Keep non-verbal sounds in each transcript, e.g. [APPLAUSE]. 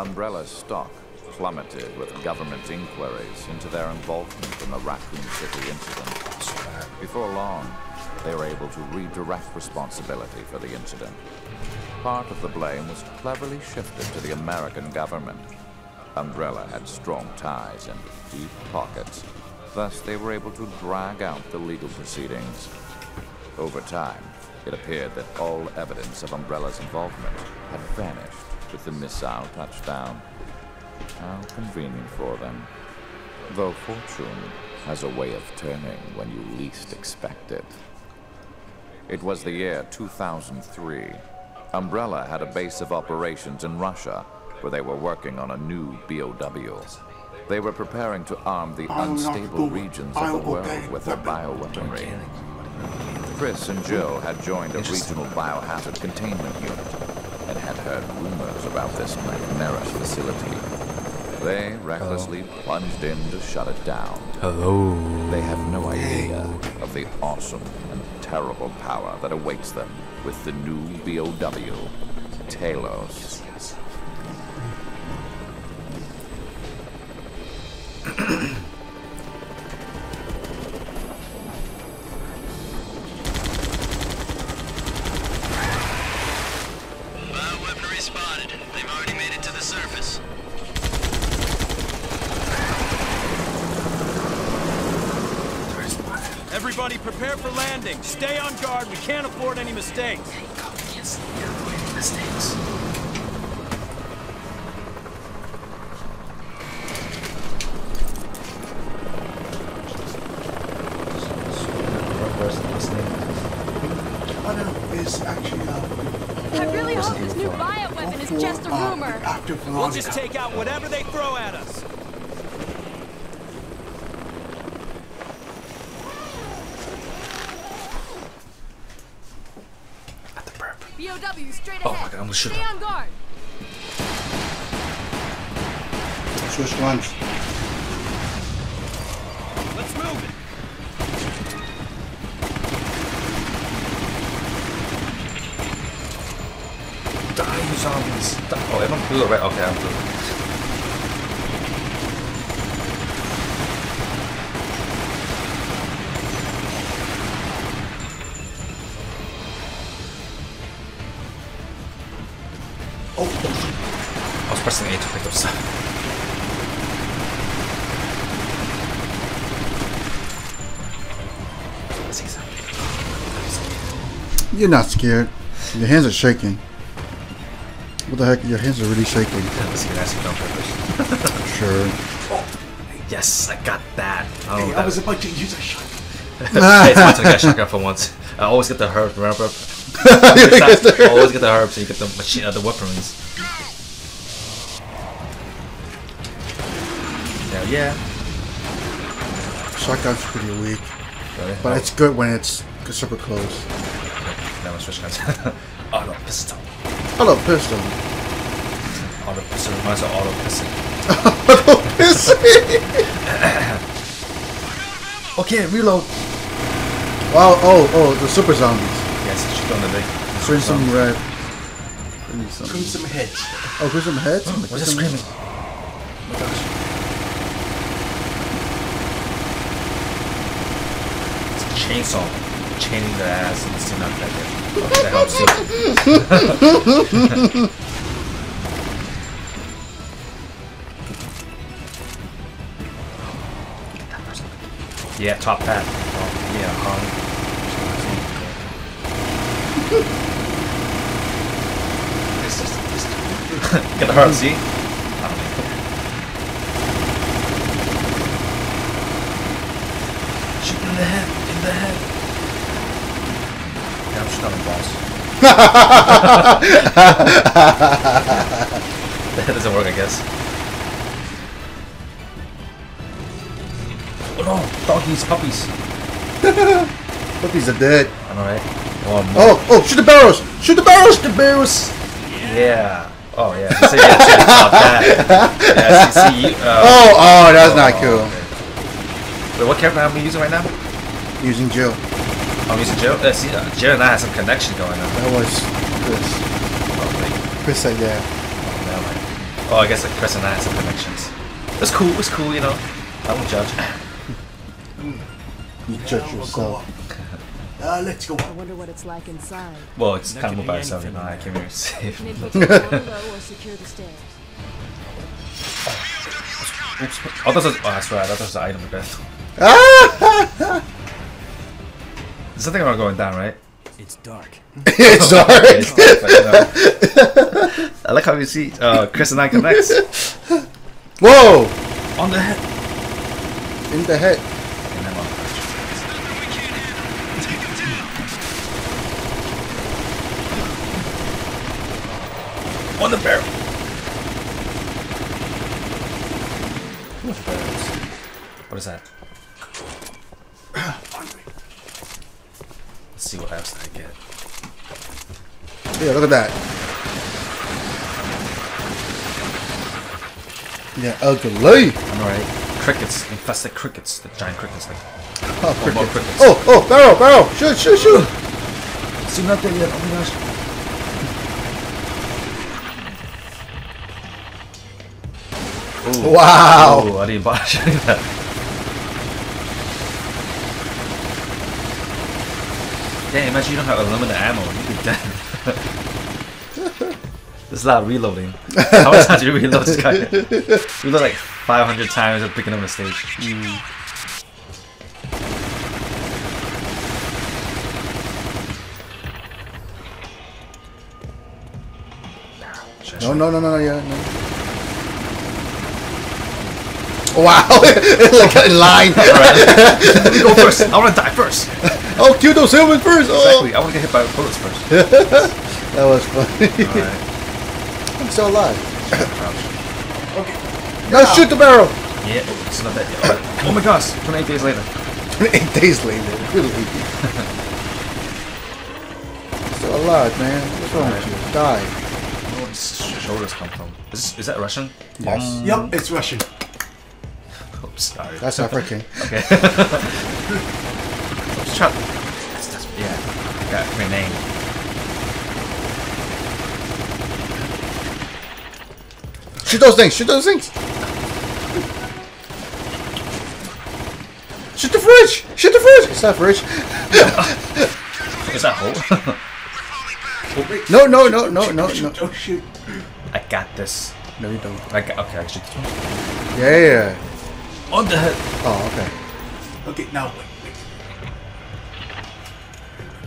Umbrella's stock plummeted with government inquiries into their involvement in the Raccoon City incident. Before long, they were able to redirect responsibility for the incident. Part of the blame was cleverly shifted to the American government. Umbrella had strong ties and deep pockets. Thus, they were able to drag out the legal proceedings. Over time, it appeared that all evidence of Umbrella's involvement had vanished with the missile touchdown. How convenient for them. Though fortune has a way of turning when you least expect it. It was the year 2003. Umbrella had a base of operations in Russia where they were working on a new BOW. They were preparing to arm the unstable regions of the world with their bioweaponry. Chris and Jill had joined a regional biohazard containment unit and had heard rumors about this nightmarish facility. They recklessly plunged in to shut it down. Hello. They have no idea of the awesome and terrible power that awaits them with the new BOW, Talos. [CLEARS THROAT] landing. Stay on guard. We can't afford any mistakes. Mistakes. Zombies. Oh, am I blue? Right, okay, I'm. Oh, oh, I was pressing A to pick up stuff. You're not scared. Your hands are shaking. What the heck? Your hands are really shaking. [LAUGHS] Let's see, that's on purpose. [LAUGHS] Sure. Oh, Yes, I got that. Oh, hey, I was about to use a shot. [LAUGHS] hey, it's fine to get a shotgun for once. I always get the herb, remember? I always get the herb so you get the machine, uh, the weapons. Hell yeah. Shotgun's pretty weak, Really? but Oh, it's good when it's super close. Now let's switch guns. auto pistol. Hello, pistol. Auto pistol reminds of auto pistol. Okay, reload. Wow, oh, oh, the super zombies. Yes, shoot on the leg. Crimson red. Crimson. Crimson heads. Oh, crimson heads? Oh, what's that screaming? Oh my gosh. It's a chainsaw. Chaining their ass and it's not that good. Okay, that helps too. Yeah, top hat. Oh, yeah, Han. Get the heart, see? Shoot in the head, in the head. Yeah, I'm just not a boss. [LAUGHS] [LAUGHS] that doesn't work, I guess. Doggies, puppies. [LAUGHS] Puppies are dead. I know, right? One. Oh, oh, shoot the barrels! Shoot the barrels! the barrels. Yeah. Oh yeah. So, yeah, check out that. Yeah, see, see uh, Oh, oh, that's not oh, cool. okay. Wait, what character am I using right now? Using Jill. I'm using Joe. Uh, see, uh, Jared and I have some connection going on. That was Chris. Oh. Chris said, yeah. Oh. Oh, I guess like Chris and I had some connections. It's cool. It's cool. You know. I won't judge. You judge yourself. [LAUGHS] Uh, let's go. I wonder what it's like inside. Well, it's kind of could moved by itself. You know. I came here safe. Maybe we'll take it down low or secure the stairs. Oops. Oh, that's a, oh, that's right. That was the item. Okay. [LAUGHS] There's something about going down, right? It's dark. [LAUGHS] it's dark. It's like, you know. I like how you see uh, Chris and I connect. Whoa! on the head. In the head. And then on. On the barrel. What is that? Let's see what else I get. Yeah, look at that. Yeah, ugly. Alright. Crickets, infested crickets, the giant crickets. Like, Oh, cricket. crickets. oh, oh, barrel, barrel. Shoot, shoot, shoot. see not there yet. Oh my gosh. Wow. Oh, I didn't botch any that. Yeah, imagine you don't have unlimited ammo. You'd be dead. A lot of reloading. How many times do you reload this [LAUGHS] guy? Reload like 500 times at the beginning of the stage. Mm. No, no, no, no, yeah, no. Wow, [LAUGHS] like in line. Let me go first. I want to die first. [LAUGHS] oh, kill those humans first. Oh. Exactly. I want to get hit by bullets first. [LAUGHS] That was funny. Alright. I'm still alive. Okay. Now shoot the barrel. Yeah, oh, it's not that yet. Alright. Oh my gosh, 28 days later. 28 days later, really. still alive, man. What's wrong with you? Die. Where did his shoulders come from? Is, this, is that Russian? Yes. Um, Yep, it's Russian. Oops, sorry. That's African. [LAUGHS] Okay. Oops, try. That's, that's, yeah. Got a great name. Shoot those things. Shoot those things. Shoot the fridge. Shoot the fridge. It's not fridge. [LAUGHS] Is that hole? [LAUGHS] No, no, no, no, no, no. Oh shoot. I got this. No, you don't. I got, okay, I shoot this one. Yeah, On the head. Oh, okay. Okay, now wait, wait.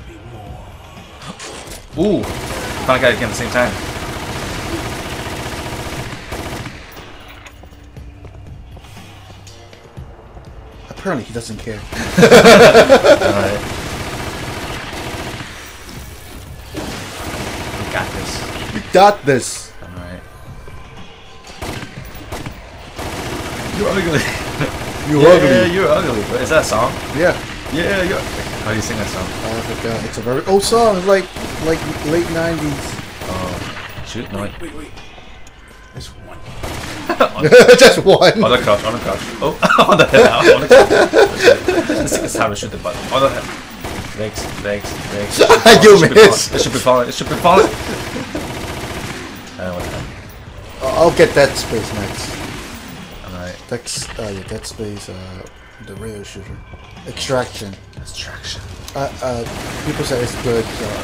Be more. Ooh. Finally got it again at the same time. Apparently, he doesn't care. [LAUGHS] Alright. We got this. You got this. Alright. You're ugly. You yeah, ugly. you're ugly. But is that a song? Yeah. Yeah, you're How do you sing that song? Uh, I forgot. It's a very old song. It's like like late '90s. Oh, shoot, no, wait. Wait, wait. There's one. [LAUGHS] [LAUGHS] Just one. On the couch, on the couch. Oh, [LAUGHS] on the head now, on the couch. It's, it's time to shoot the button. On the head. Legs, legs, legs. You It missed. It should be falling. It should be falling. I don't know what the. I'll get that space next. Alright. That's uh, yeah, Dead Space, uh, the rail shooter. Extraction. Distraction. Uh, uh, people say it's good. Uh,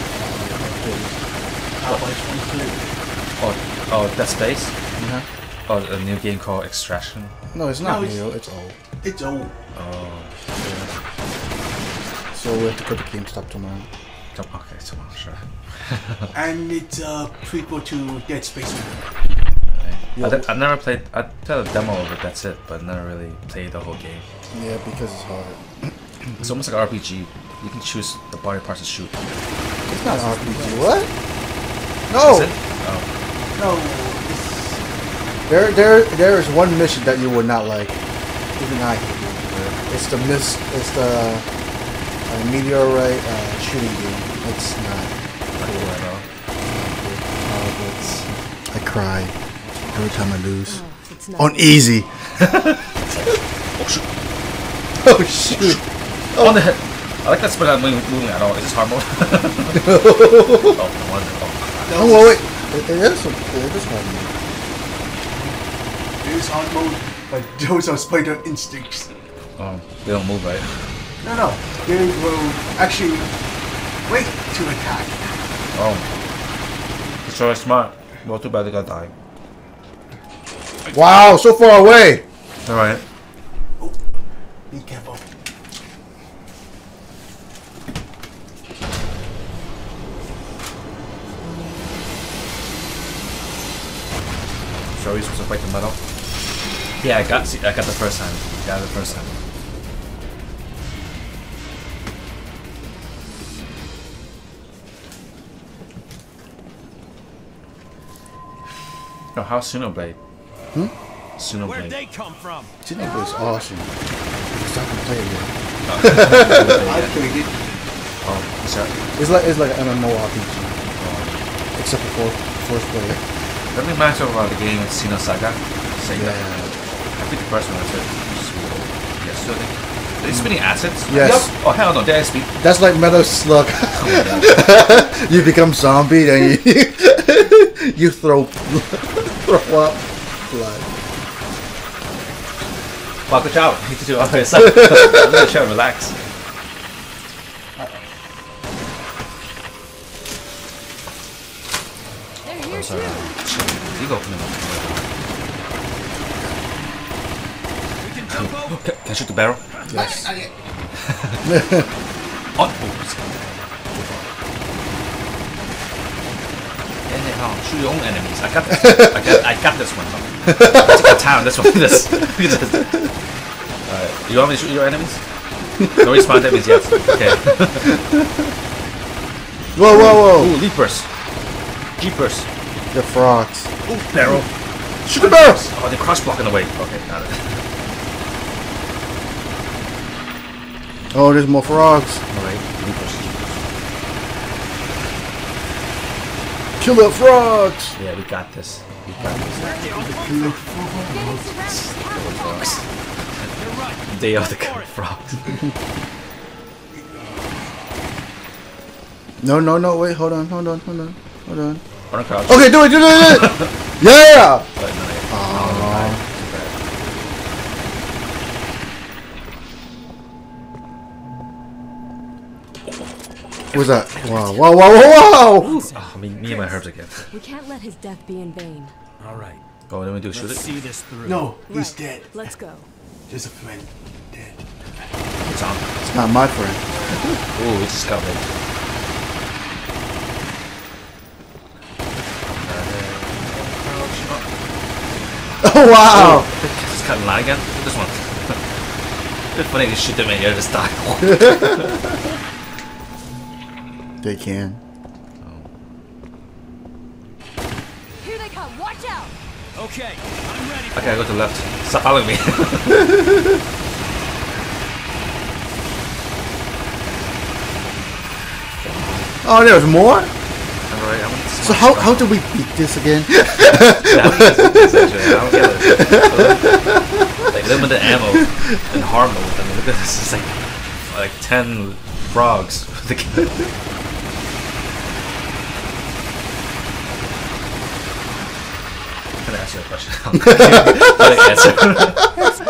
good. How about? Oh, oh, Dead Space? Uh-huh. Oh, a new game called Extraction. No, it's not No, it's- new. It's old. It's old. Oh, So we have to go to GameStop tomorrow. come- okay, tomorrow, sure. [LAUGHS] And it's a prequel to Dead Space 1. I have never played. I played a demo of it. That's it, but never really played the whole game. Yeah, because it's hard. [CLEARS THROAT] It's almost like an RPG. You can choose the body parts to shoot. It's not an RPG. What? No. Oh, No. There, there, there is one mission that you would not like. Even I. hate it. It's the miss. It's the uh, meteorite uh, shooting game. It's not cool at all. It's, I cry every time I lose. Oh, it's not. On easy. [LAUGHS] Oh shoot! Oh shoot! On the head. I like that split not moving, moving at all. Is this hard mode? [LAUGHS] oh, no wonder. Oh, Oh well, wait. It, it is. a- It is hard. There's on mode, but those are spider instincts. Um, they don't move right. No, no. They will actually wait to attack. Oh. It's really smart. Well, too bad they got die. Wow, so far away. Alright. Be careful. So we're supposed to fight the metal? Yeah, I got see, I got the first time. Got it the first time. Oh, how's Xenoblade? Hmm? Where'd they come from? Xenoblade [LAUGHS] is awesome. Stop and play it yet. I played it. Oh, sorry. It's like it's like an MMORPG. Except for fourth, first player. Let me match over the game with Xenosaga. Sega. Yeah. I think the first one was it. Yesterday. Are they spinning assets? Yes. Yup. Oh hell no, they speed. That's like Metal Slug. [LAUGHS] [LAUGHS] you become zombie, then you you throw throw up blood. Wow, good job. You need to do all this. [LAUGHS] I'm gonna try to relax. They're oh, Sorry. You go open them up. We can jump. Can, can I shoot the barrel? Yes. On boards. Yeah, yeah, oh, shoot your own enemies. I got this. I got, I got this one. Take the town. This one. [LAUGHS] This. Look at this. Alright. You want me to shoot your enemies? No respawn enemies yet. Okay. [LAUGHS] Whoa, whoa, whoa. Ooh, leapers. Jeepers. The frogs. Ooh, barrel. Shoot the barrels! Oh, they're cross blocking away. Okay, got it. Oh, there's more frogs. Alright, leapers. Kill the frogs! Yeah, we got this. We got this. Getting surrounded. Frogs. You're right. Day of the For frogs. No, no, no, wait, hold on, hold on, hold on, hold on. Okay, do it, do it, do it! yeah! But no, yeah. Aw. What's that? Wow, wow, wow, wow, wow! Oh, me, me and my herbs again. We can't let his death be in vain. All right. Oh, then we do shoot Let's it. see this through. No, he's Right. dead. Let's go. Just a friend. Dead. It's on. It's not my friend. [LAUGHS] oh, it's just got big. Oh, wow! It's cutting line again. Look at this one. [LAUGHS] it's funny to shoot them in here, just die. [LAUGHS] They can. Here they come. Watch out. Okay, I'm ready. okay, I go to the left. Stop following me. [LAUGHS] Oh, there's more? Alright, So how, how do we beat this again? [LAUGHS] I don't get [LAUGHS] it. Like limited ammo and hard mode. I mean, look at this. It's like like ten frogs. With the- Can I ask you a question? [LAUGHS] Can I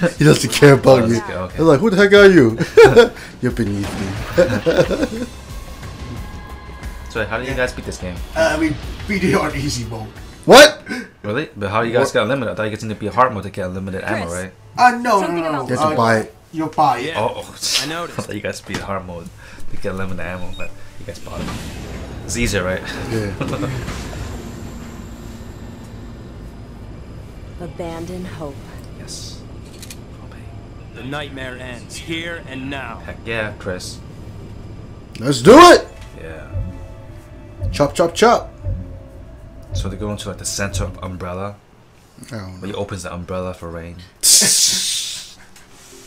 answer? [LAUGHS] he doesn't care about Oh, me. okay, okay. They're like, who the heck are you? [LAUGHS] You're beneath me. So how do you guys beat this game? Uh, we beat it on easy mode. What? Really? But how you guys got limited? I thought you guys need to be hard mode to get limited ammo, right? Uh, no, no, Something no, no. about You have to Uh, buy it. You buy it. Yeah. Oh, oh. I noticed. I thought you guys beat hard mode to get limited ammo, but you guys bought it. It's easier, right? Yeah. Abandon hope. yes. The nightmare ends here and now. Heck yeah, Chris. Let's do it! Yeah. Chop, chop, chop. So they go into like the center of umbrella, I don't where he opens the umbrella for rain. [LAUGHS]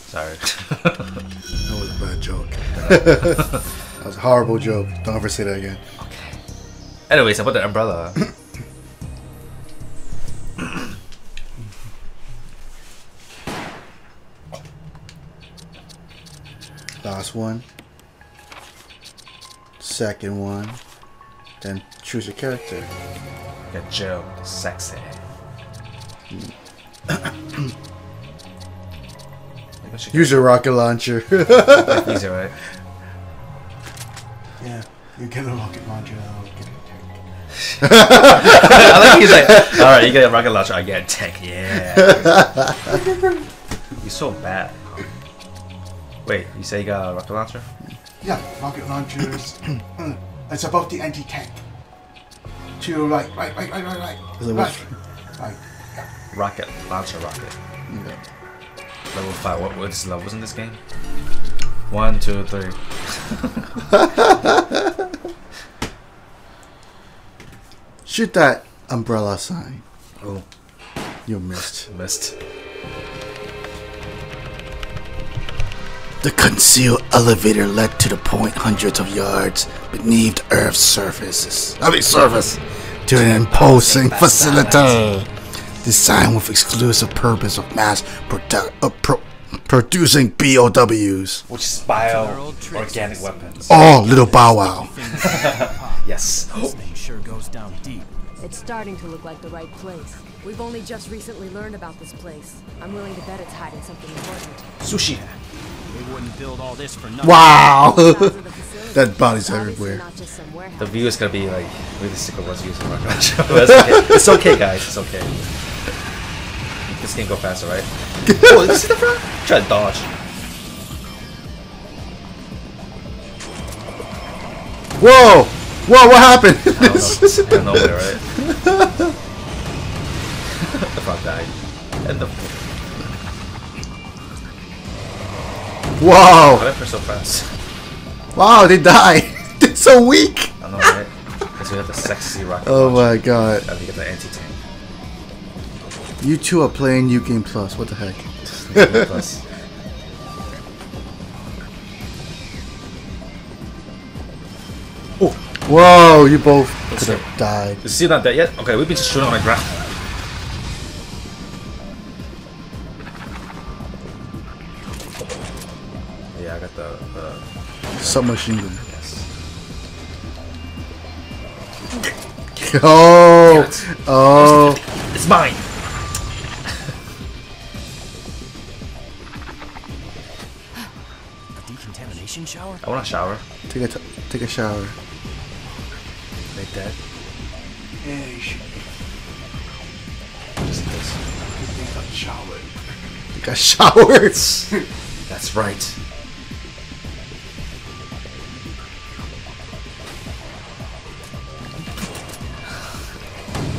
Sorry. That was a bad joke. [LAUGHS] that was a horrible joke. Don't ever say that again. Okay. Anyways, about the umbrella. [CLEARS THROAT] Last one, second one. Then choose a character. Got Joe, sexy. Use your rocket launcher. [LAUGHS] easier, right? Yeah. You get a rocket launcher, I'll get a tank. I like he's like, [LAUGHS] all right, you get a rocket launcher, I get a tank, yeah. [LAUGHS] He's so bad. Wait, you say you got a rocket launcher? Yeah, rocket launchers. [CLEARS THROAT] it's about the anti-tank. To right, right, right, right, right, right. Is it right. which- right. Rocket launcher, rocket. Level five. What what is levels in this game? One, two, three. [LAUGHS] Shoot that umbrella sign. Oh, You missed. missed. The concealed elevator led to the point hundreds of yards beneath Earth's surfaces. I mean, surface. To an imposing facility designed with exclusive purpose of mass produ- uh, pro- producing BOWs. Which is bio organic weapons. Oh, little Bow Wow. [LAUGHS] Yes. This thing sure goes down deep. It's starting to look like the right place. We've only just recently learned about this place. I'm willing to bet it's hiding something important. Sushi. They wouldn't build all this for nothing. Wow. Size of the facility. That body's everywhere. Not just some warehouse. The view is gonna be like really sick of us using rocket launcher. But it's okay. It's okay, guys. It's okay. This can go faster, right? [LAUGHS] oh, you see the front? Try to dodge. Whoa! Whoa, what happened? I don't know. [LAUGHS] It's out of nowhere, right? [LAUGHS] the front died. And the. Whoa! Why I so fast? Wow, they die. [LAUGHS] They're so weak. I know, right? Because we have the sexy rocket Oh launcher. my god. And we get the anti tank. You two are playing New Game Plus. What the heck? Plus. [LAUGHS] Oh! Whoa, you both could have died. Is he not dead yet? Okay, we've been just shooting on the ground. Submachine gun. yes. [LAUGHS] Oh! Yes. Oh! It's mine. A decontamination shower? I want a shower. Take a t- take a shower. They that. Yeah, you should be. Just in case. They got showered. Take a shower. [LAUGHS] That's right.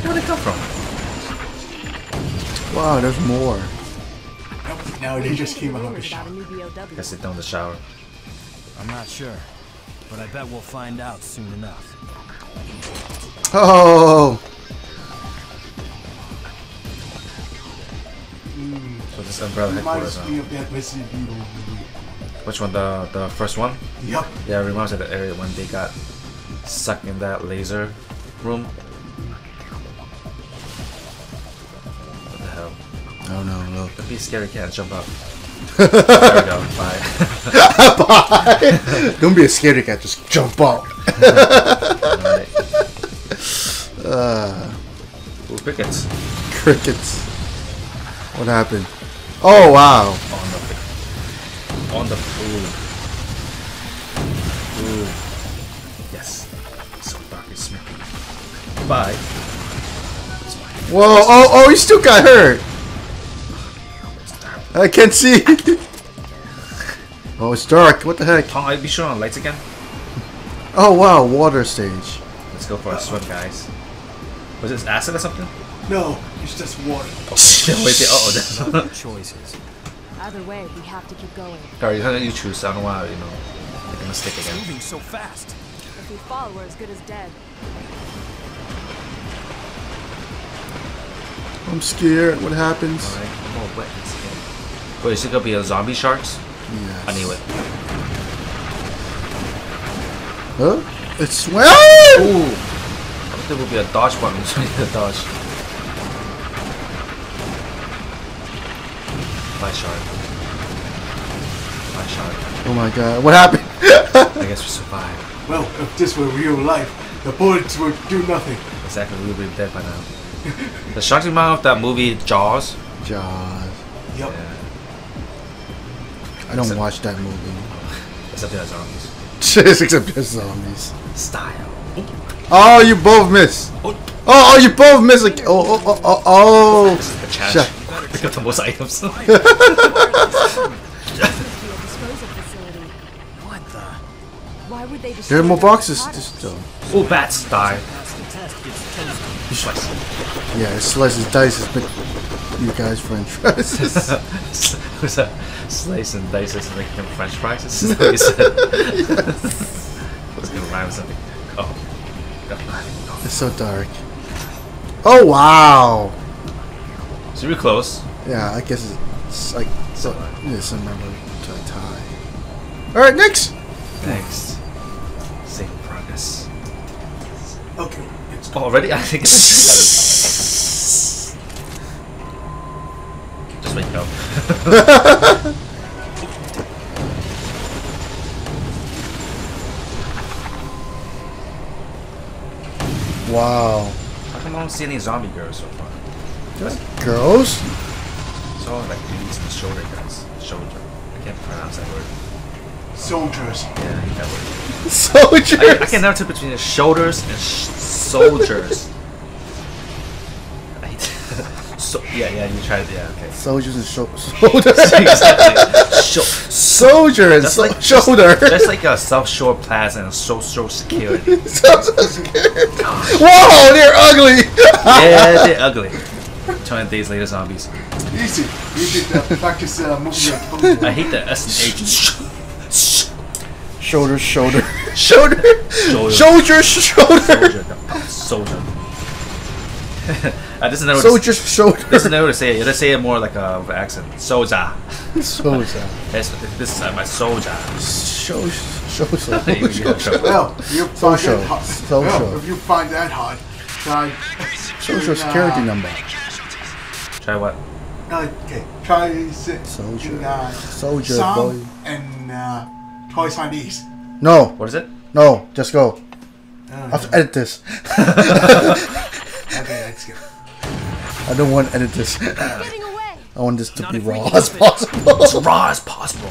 Where'd it come from? wow, there's more. No, they just came out of the shower. about a new BOW. Guess it down the shower. I'm not sure. But I bet we'll find out soon enough. Oh! So this umbrella headquarters. Reminds me Huh? of that Resident Evil movie. Which one? The the first one? Yup. Yeah, it reminds me of the area when they got sucked in that laser room. Oh no, no. [LAUGHS] Don't be a scary cat. Jump up. there we go. Bye. Don't be a scaredy cat, just jump up. [LAUGHS] Alright. Uh, Ooh, crickets. crickets. What happened? Oh wow. On the on the food. Food. Yes. So dark and smoky. Bye. Whoa! Oh oh! You still got hurt. I can't see. [LAUGHS] oh, it's dark. What the heck? Tom, I'll be showing on lights again. Oh wow! Water stage. Let's go for a swim, guys. Was this acid or something? No, it's just water. Okay. [LAUGHS] Wait, oh, [LAUGHS] that's Choices. Either way, we have to keep going. Sorry, how you choose? I don't want to, you know, make a mistake It's again. moving so fast. If we fall, we're as good as dead. I'm scared. What happens? Alright, I'm all wet and scared. Wait, is it gonna be a zombie sharks? Yes. I knew it. Huh? It's well. Ooh! I thought there will be a dodge button, so I need to dodge. Fly shark. Fly shark. Oh my god! What happened? I guess we survived. Well, if this were real life, the bullets would do nothing. Exactly, we would be dead by now. the sharks remind me of that movie Jaws. Jaws. Yep. I don't watch that movie. Except they're zombies. [LAUGHS] Except there's zombies. Style. Oh, you both miss. Oh, oh, you both miss. Like, oh, oh, oh, oh, oh. The trash. Shut- Pick up the most items. Be a disposal facility. What the? Why would they There are more boxes. Just, uh, oh, bats die. Pass the test gets toasted. Slice. yeah, it slices dice. But you guys French fries. [LAUGHS] Who's that? Slice and dice and make them French fries. Is that what you said? [LAUGHS] I gonna rhyme with something. Oh. God. it's so dark. Oh wow. So we're close. Yeah, I guess it's like so. Yeah, some member to a tie. All right, next. Next. Save progress. Okay. It's already? I think it's [LAUGHS] just wait, no. [LAUGHS] Wow. How come I don't see any zombie girls so far? Girls. It's all like dudes and shoulder guys. Shoulder. I can't pronounce that word. soldiers. Yeah, I hate that word. [LAUGHS] Soldiers. I, I can never tell between the shoulders and sh- soldiers. [LAUGHS] So, yeah, yeah, you tried. Yeah, okay. Soldiers and sho- [LAUGHS] shoulder. exactly. Sho- Soldier and That's so- like- shoulder. That's like a South Shore Plaza and social security. [LAUGHS] so, so scared. Whoa, they're ugly. yeah, they're ugly. 20 days later, zombies. Easy. You should uh, practice uh, moving. I hate the S and H. Shoulder, shoulder, shoulder, Shoulder. soldier, shoulder, Soldier. no, Soldier. [LAUGHS] I just know. soldier, shoulder, This is never to say it. You have to say it more like a of accent. Soldier. soldier, This, [LAUGHS] this is uh, my soldier. show, show, [LAUGHS] You- you have trouble. Well, you find that hard. Well, if you find that hard, try. social security uh, number. Try what? Okay, try sit. Soldier. Uh, Soldier song boy. and uh, twice Chinese. No, What is it? no, just go. I Uh, have to edit this. [LAUGHS] [LAUGHS] okay, let's go. I don't want to edit this. [LAUGHS] I want this to Not be raw as it. possible. As raw as possible.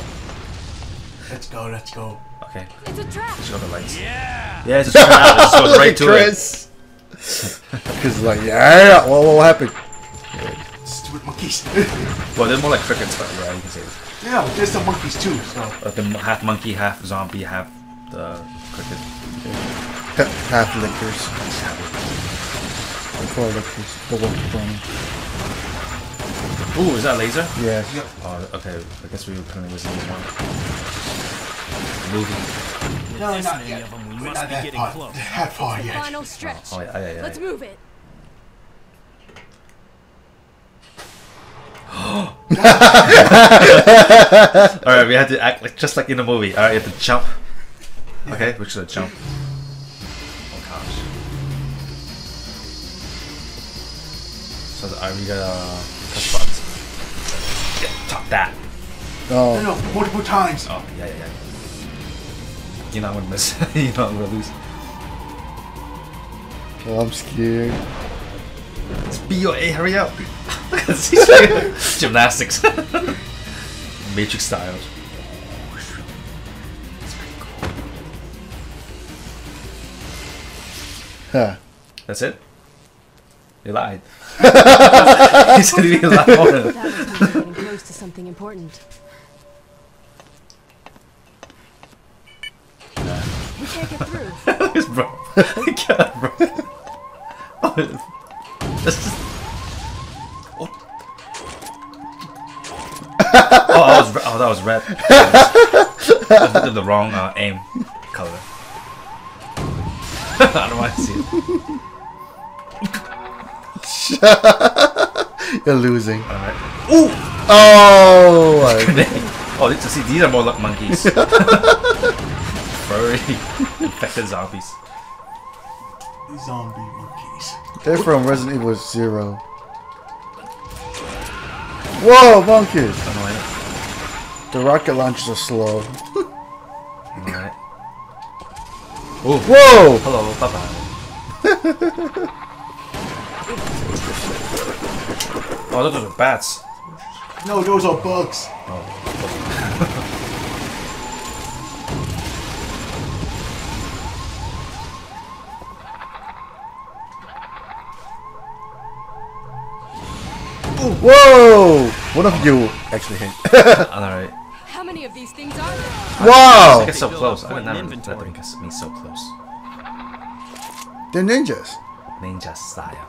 Let's go. Let's go. Okay, It's a trap. show the lights. Yeah. Yeah, it's a trap. It just goes right to it. Chris. Because like, yeah, what, what happened? Stupid monkeys. Well, they're more like crickets, but yeah, you can say it. yeah, there's some monkeys too. So Like the half monkey, half zombie, half the cricket. Ha- Half liquors. Four liquors. Double bunny. Ooh, is that laser? Yeah. Oh, okay. I guess we were playing this in one. Movie. no, This not many yet. of 'em, we We're must not be that getting far. close. That far yet. Final oh, stretch. Oh, yeah, yeah, yeah. Let's move it. [GASPS] [LAUGHS] All right, we had to act like just like in the movie. All right, you have to jump. Okay, we should jump. Oh gosh. So the, are we gonna push buttons? Yeah, top that. Oh. No, Oh, no, multiple times. Oh yeah, yeah, yeah. You're I'm gonna miss. [LAUGHS] You're I'm gonna lose. oh, I'm scared. It's BOA, hurry up! He's [LAUGHS] doing [LAUGHS] Gymnastics. Matrix style. Huh. That's it? You lied. [LAUGHS] he said he lied more than That was getting close to something important. We can't get through. [LAUGHS] This bro. [LAUGHS] God, bro. Oh, this is. Oh. oh, that was, re- oh, that was red. I did the wrong uh, aim color. I don't want to see it. You're losing. Alright. Oh! I- [LAUGHS] oh, these, see, these are more like monkeys. [LAUGHS] Furry, infected zombies. Zombie monkeys. They're from Resident Evil Zero. Whoa, monkeys! Alright. The rocket launchers are slow. Alright. Oh, Whoa! hello, bye bye. [LAUGHS] Oh, those are bats. No, those are bugs. Oh. Whoa! One of you actually hit. [LAUGHS] Alright. How many of these things are there? I get so close. I would quite an never let them inventory. get me so close. They're ninjas. Ninja style.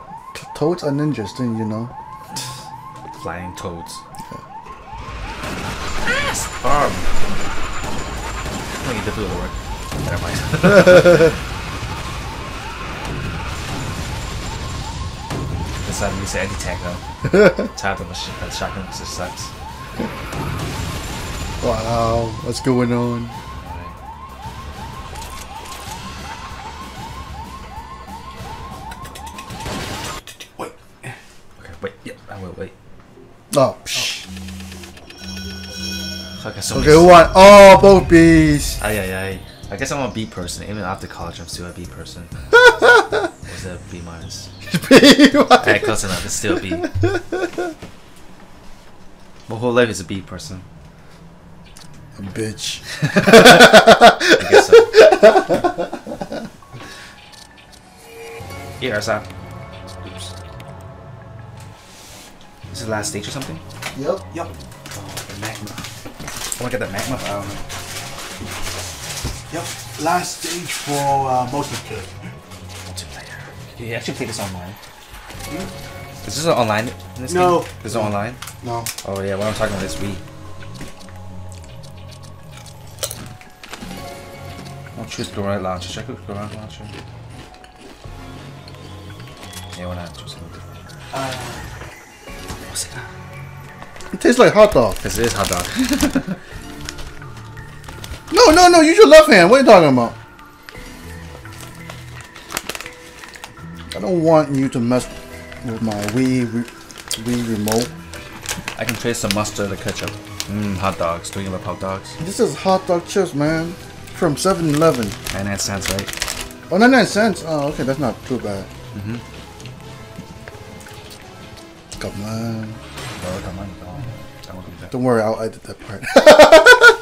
Toads are ninjas, then you know. Flying toads. Arm. No, you did do the work. Never mind. Decided to use anti-tank though. [LAUGHS] Tired of the sh- that shotgun because it sucks. Wow, what's going on? Wait. Okay, wait. Yep, I will wait. Oh, oh. psh. Okay, so Okay, many- who won? Oh, both bees. Ay, ay, ay. I guess I'm a B person. Even after college, I'm still a B person. [LAUGHS] Was it [LAUGHS] B minus? Hey, close enough. It's still a B. [LAUGHS] My whole life is a B person. Bitch. I guess so. Here, Arsa. Oops. This is the last stage or something? Yep. Yep. Oh, the magma. I want to get that magma. Um, Yep. Last stage for uh, multiplayer. multiplayer. Can you actually play this online? Is this online in this No. game? This is online? No. Oh yeah, what I'm talking about is Wii. I'll choose Gorilla Launcher. Check out Gorilla Launcher. Yeah, why not choose something different? Uh, What's it got? It tastes like hot dog. Because it is hot dog. [LAUGHS] No, no, no. Use your left hand. What are you talking about? I don't want you to mess with my Wii re- Wii remote. I can taste the mustard, the ketchup. Mmm, hot dogs. Do you love hot dogs? This is hot dog chips, man. From 7-Eleven. 99 cents, right? Oh, 99 cents. Oh, okay. That's not too bad. Mm-hmm. Come on. Oh, come on. Oh, do Don't worry. I'll edit that part. [LAUGHS]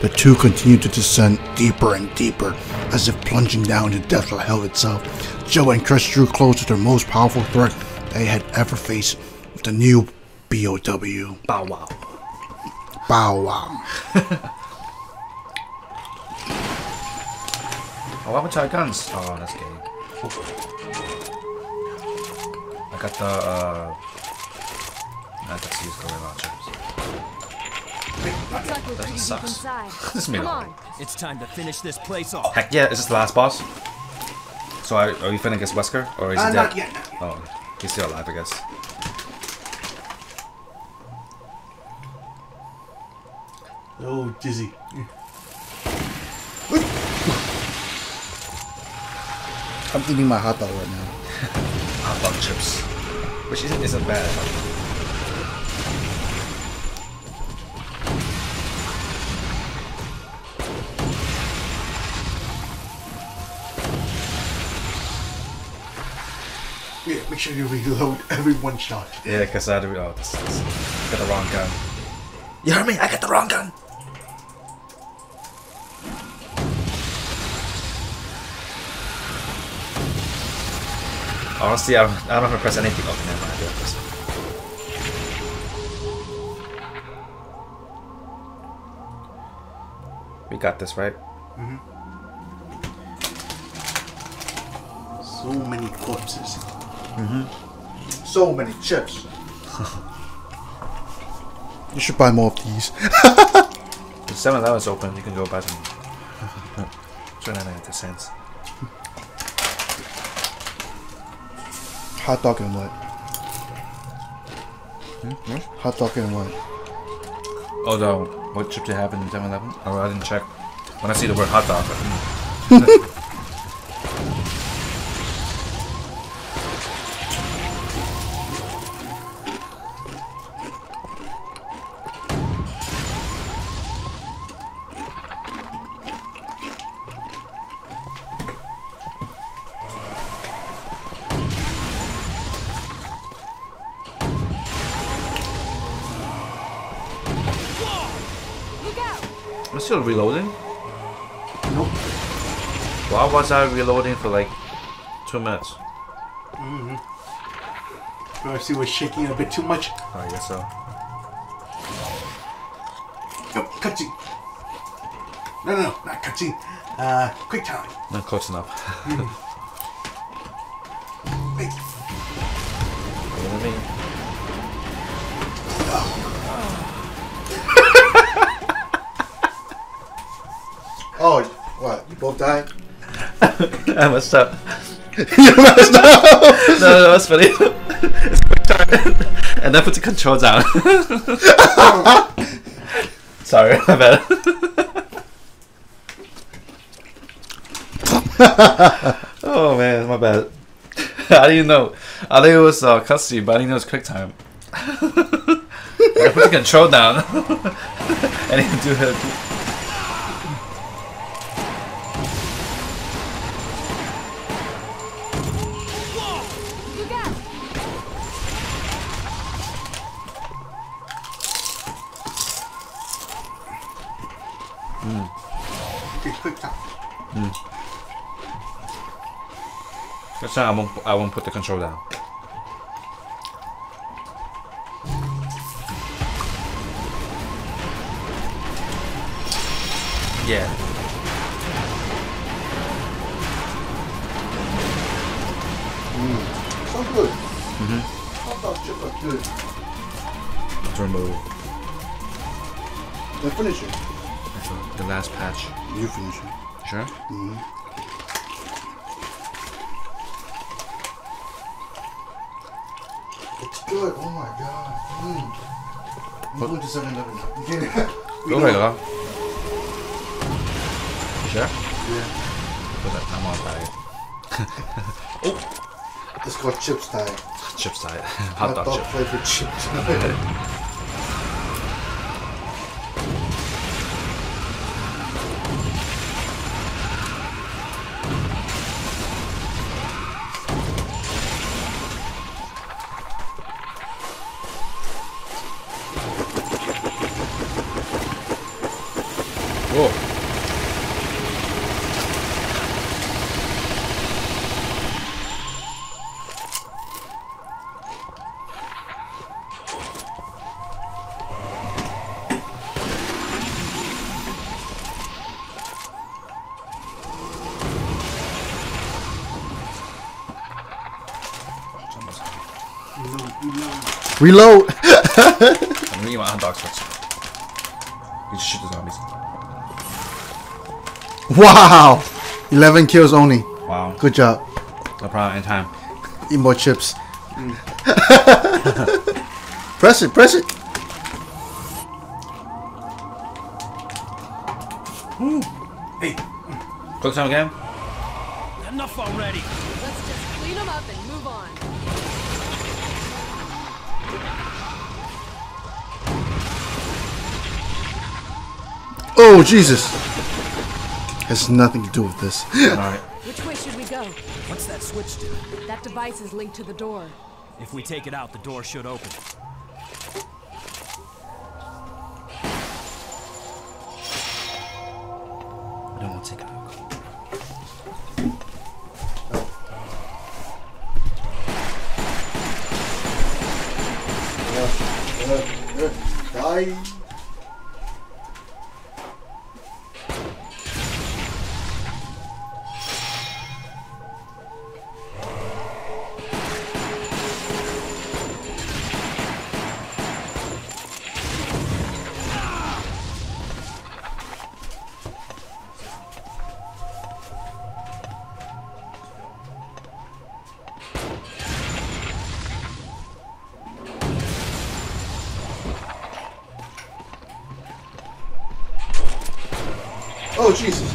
The two continued to descend deeper and deeper, as if plunging down to death or hell itself. Jill and Chris drew close to their most powerful threat they had ever faced with the new BOW. Bow wow. Bow wow. [LAUGHS] Oh, what happened to our guns? Oh, that's gay. I got the, uh... I just used Gorilla Launchers. Looks like we're That sucks. [LAUGHS] This made Come a- on. It's time to finish this place off. Heck yeah, is this the last boss? So are, are we fighting against Wesker? Or is uh, he dead? not yet. Oh, he's still alive, I guess. Oh, dizzy. I'm eating my hot dog right now. [LAUGHS] Hot dog chips. Which isn't, isn't bad. Sure you reload every one shot. Yeah, because I had to, oh, this, this, got the wrong gun. You heard me? I got the wrong gun! Honestly, I don't, I don't have to press anything. Okay, never mind. I do have to press. We got this, right? Mhm. So many corpses. Mm-hmm. So many chips. [LAUGHS] you should buy more of these. [LAUGHS] The 7 Eleven is open. You can go buy some. 29 cents. Hot dog and what? Hmm? Hot dog and what? Oh, no. What chip do you have in 7 Eleven? Oh, I didn't check. When I see the word hot dog, [LAUGHS] reloading. Nope. Why was I reloading for like two minutes? I see we're shaking a bit too much. I guess so. Yep, cutscene. No, no, no, not cutscene. Uh, quick time. Not close enough. [LAUGHS] both died? [LAUGHS] I messed up. [LAUGHS] you messed up! [LAUGHS] No, no, that was funny. it's quick turn. And then put the control down. Sorry, my bad. oh man, my bad. I didn't know. I think it was uh, cutscene, but I didn't know it was quick time. I put the control down. and he do it. Next I won't, I won't put the control down. Yeah. So good. Mm-hmm. Hot dog chip are good. Let's remove Then finish it. the last patch. You finish it. Sure? It's good. Oh my god. Mm. I'm going to 7 Eleven now. We Go [LAUGHS] know. ahead, girl. You sure? Yeah. Put that I'm on diet. [LAUGHS] It's called chips time. Chips diet. Hot dog chip. flavored chips. [LAUGHS] Whoa. Reload. I'm gonna eat my hot dogs first. You shoot the zombies. Wow. 11 kills only. Wow. Good job. No problem, in time. Eat more chips. [LAUGHS] press it, press it. Hey, Quick time again? Enough already. Oh, Jesus. Has nothing to do with this. Alright. Which way should we go? What's that switch do? That device is linked to the door. If we take it out, the door should open. I don't want to take it out. Die. Oh, Jesus.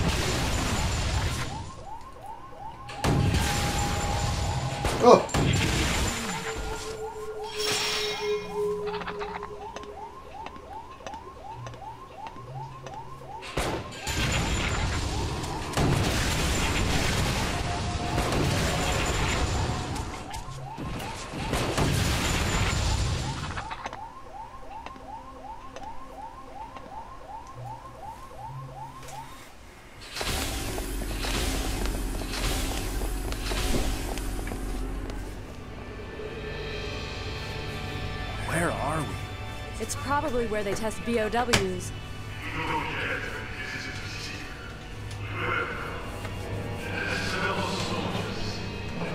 Probably where they test BOWs.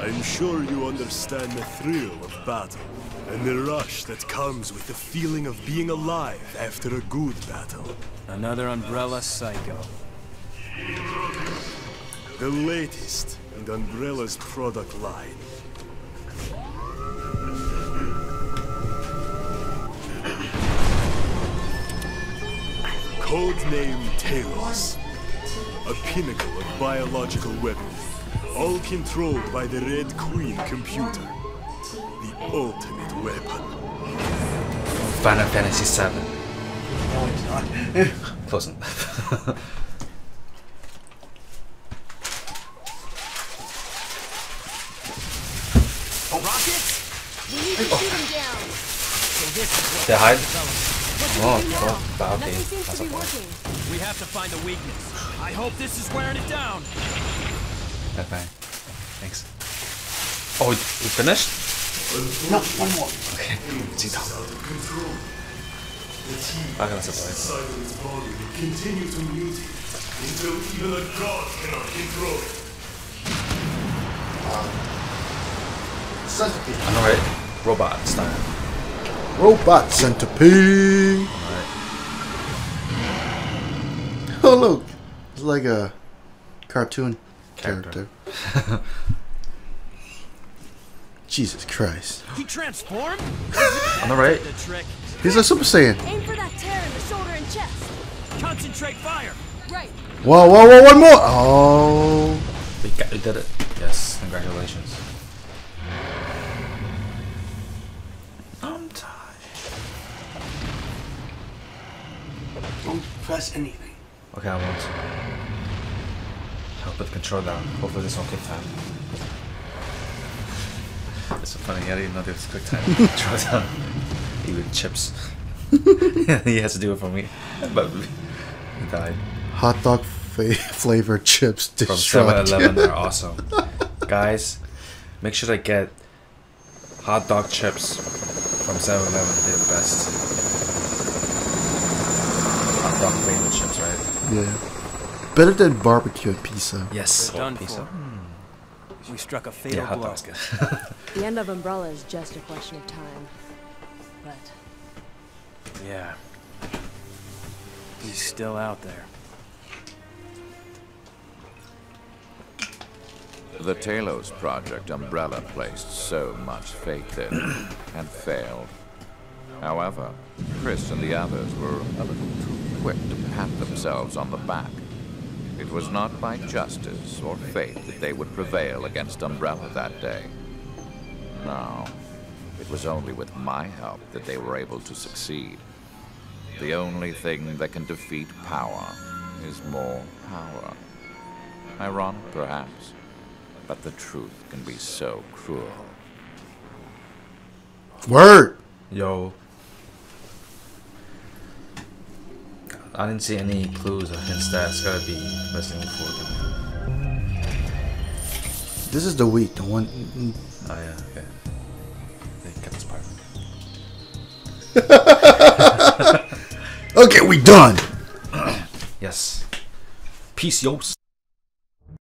I'm sure you understand the thrill of battle and the rush that comes with the feeling of being alive after a good battle. Another Umbrella Psycho. The latest in Umbrella's product line. Codename Talos. A pinnacle of biological weapons, all controlled by the Red Queen computer. The ultimate weapon. Final Fantasy VII. No, it's not. Close enough. We need to oh. shoot him down. they hide? What do Oh, we do now? well, about Nothing the- seems that's to be okay. working. We have to find a weakness. I hope this is wearing it down. Bang, bang. Thanks. Oh, we we finished? No, one more. Okay. 知道。Back on the supply. Silence volume will continue to mutate until even a god cannot control it. Centipede. I know, right? Robot style. Robot centipede. Alright. Oh look, it's like a cartoon Character. character. [LAUGHS] Jesus Christ, He transformed? On the right? He's a Super Saiyan. Aim for that tear in the shoulder and chest. Concentrate fire. Right. Whoa, whoa, whoa, one more. Oh, We, got, we did it. Yes, congratulations. Press anything. Okay, I won't. I'll put the control down. Hopefully this won't take time. It's so funny, I didn't know there was quick time. [LAUGHS] control down. Even chips. [LAUGHS] he has to do it for me. But he died. hot dog fa- flavored chips From destroyed. 7 Eleven, they're [LAUGHS] awesome. Guys, make sure to get hot dog chips from 7 Eleven. They're the best. Hot dog flavored chips, right? yeah, better than barbecue pizza. Yes. They're done pizza. for. Hmm. We struck a fatal Yeah, blow. [LAUGHS] The end of Umbrella is just a question of time. But Yeah. He's still out there. The Talos project Umbrella placed so much faith in and failed. However, Chris and the others were a little too quick to pat themselves on the back. It was not by justice or fate that they would prevail against Umbrella that day. No, it was only with my help that they were able to succeed. The only thing that can defeat power is more power. Ironic, perhaps, but the truth can be so cruel. Word. Yo. I didn't see any clues or hints that it's gotta be Resident Evil 4. This is the week. The one. Oh yeah, okay. They cut this part. [LAUGHS] Okay, we done. Yes. Peace, yos.